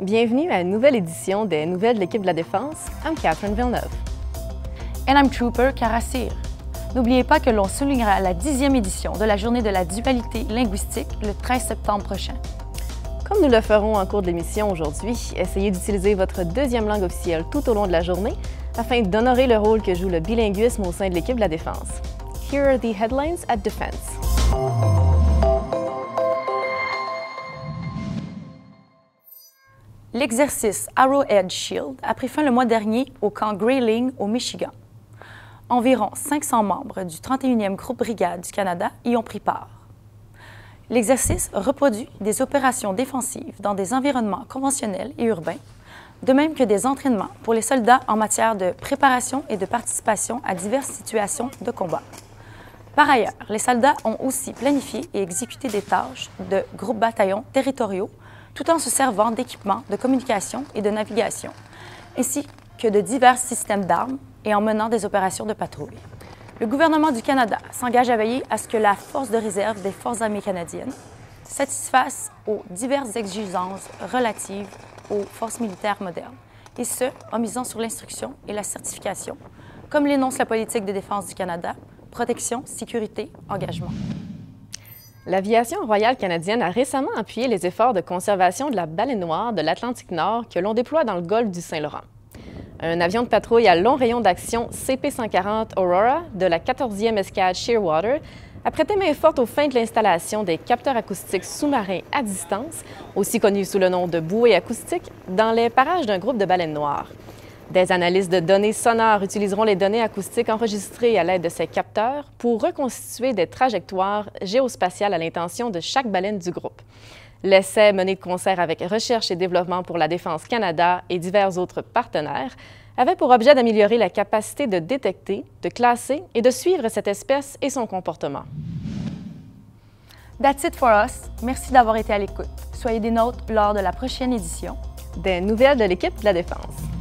Bienvenue à une nouvelle édition des Nouvelles de l'équipe de la Défense. I'm Catherine Villeneuve. And I'm Trooper Carassir. N'oubliez pas que l'on soulignera la dixième édition de la Journée de la dualité linguistique le 13 septembre prochain. Comme nous le ferons en cours de l'émission aujourd'hui, essayez d'utiliser votre deuxième langue officielle tout au long de la journée afin d'honorer le rôle que joue le bilinguisme au sein de l'équipe de la Défense. Here are the headlines at Defense. L'exercice Arrowhead Shield a pris fin le mois dernier au camp Grayling au Michigan. Environ 500 membres du 31e groupe brigade du Canada y ont pris part. L'exercice reproduit des opérations défensives dans des environnements conventionnels et urbains, de même que des entraînements pour les soldats en matière de préparation et de participation à diverses situations de combat. Par ailleurs, les soldats ont aussi planifié et exécuté des tâches de groupes bataillons territoriaux tout en se servant d'équipements de communication et de navigation, ainsi que de divers systèmes d'armes et en menant des opérations de patrouille. Le gouvernement du Canada s'engage à veiller à ce que la force de réserve des Forces armées canadiennes satisfasse aux diverses exigences relatives aux forces militaires modernes, et ce, en misant sur l'instruction et la certification, comme l'énonce la politique de défense du Canada, protection, sécurité, engagement. L'aviation royale canadienne a récemment appuyé les efforts de conservation de la baleine noire de l'Atlantique Nord que l'on déploie dans le golfe du Saint-Laurent. Un avion de patrouille à long rayon d'action CP-140 Aurora de la 14e escadre Shearwater a prêté main forte aux fins de l'installation des capteurs acoustiques sous-marins à distance, aussi connus sous le nom de bouées acoustiques, dans les parages d'un groupe de baleines noires. Des analystes de données sonores utiliseront les données acoustiques enregistrées à l'aide de ces capteurs pour reconstituer des trajectoires géospatiales à l'intention de chaque baleine du groupe. L'essai mené de concert avec Recherche et Développement pour la Défense Canada et divers autres partenaires avait pour objet d'améliorer la capacité de détecter, de classer et de suivre cette espèce et son comportement. That's it for us. Merci d'avoir été à l'écoute. Soyez des nôtres lors de la prochaine édition des nouvelles de l'équipe de la Défense.